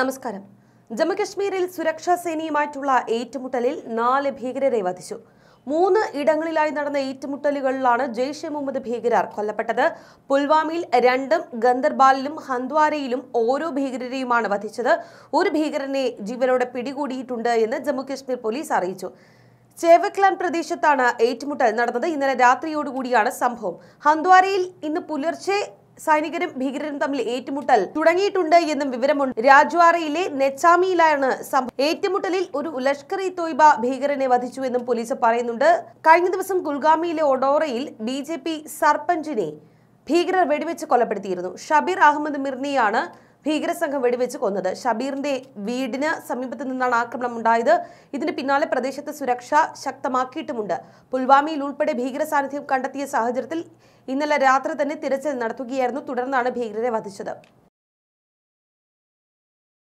നമസ്കാരം. ജമ്മുകശ്മീരിൽ സുരക്ഷാ സേനയുമായിട്ടുള്ള ഏറ്റുമുട്ടലിൽ നാല് ഭീകരരെ വധിച്ചു. മൂന്ന് ഇടങ്ങളിലായി നടന്ന ഏറ്റുമുട്ടലുകളിലാണ് ജെയ്ഷെ മുഹമ്മദ് ഭീകരർ കൊല്ലപ്പെട്ടത്. പുൽവാമയിൽ രണ്ടും ഗന്ദർബാലിലും ഹന്ദ്വാരയിലും ഓരോ ഭീകരരെയുമാണ് വധിച്ചത്. ഒരു ഭീകരനെ ജീവനോടെ പിടികൂടിയിട്ടുണ്ട് എന്ന് ജമ്മുകശ്മീർ പോലീസ് അറിയിച്ചു. ചേവക്ലാൻ പ്രദേശത്താണ് ഏറ്റുമുട്ടൽ നടന്നത്. ഇന്നലെ രാത്രിയോടുകൂടിയാണ് സംഭവം. ഹന്ദ്വാരയിൽ ഇന്ന് പുലർച്ചെ സൈനികരും ഭീകരരും തമ്മിൽ ഏറ്റുമുട്ടൽ തുടങ്ങിയിട്ടുണ്ട് എന്നും വിവരമുണ്ട്. രാജ്വാറയിലെ നെച്ചാമിയിലാണ് ഏറ്റുമുട്ടലിൽ ഒരു ലഷ്കർ ഇ തോയ്ബ ഭീകരനെ വധിച്ചുവെന്നും പോലീസ് പറയുന്നുണ്ട്. കഴിഞ്ഞ ദിവസം കുൽഗാമിയിലെ ഒഡോറയിൽ ബി സർപഞ്ചിനെ ഭീകരർ വെടിവെച്ച് കൊലപ്പെടുത്തിയിരുന്നു. ഷബീർ അഹമ്മദ് മിർണിയാണ് ഭീകരസംഘം വെടിവെച്ച് കൊന്നത്. ഷബീറിന്റെ വീടിന് സമീപത്ത് നിന്നാണ് ആക്രമണം ഉണ്ടായത്. ഇതിന് പിന്നാലെ പ്രദേശത്ത് സുരക്ഷ ശക്തമാക്കിയിട്ടുമുണ്ട്. പുൽവാമയിൽ ഉൾപ്പെടെ ഭീകര സാന്നിധ്യം കണ്ടെത്തിയ സാഹചര്യത്തിൽ ഇന്നലെ രാത്രി തന്നെ തിരച്ചിൽ നടത്തുകയായിരുന്നു. തുടർന്നാണ് ഭീകരരെ വധിച്ചത്.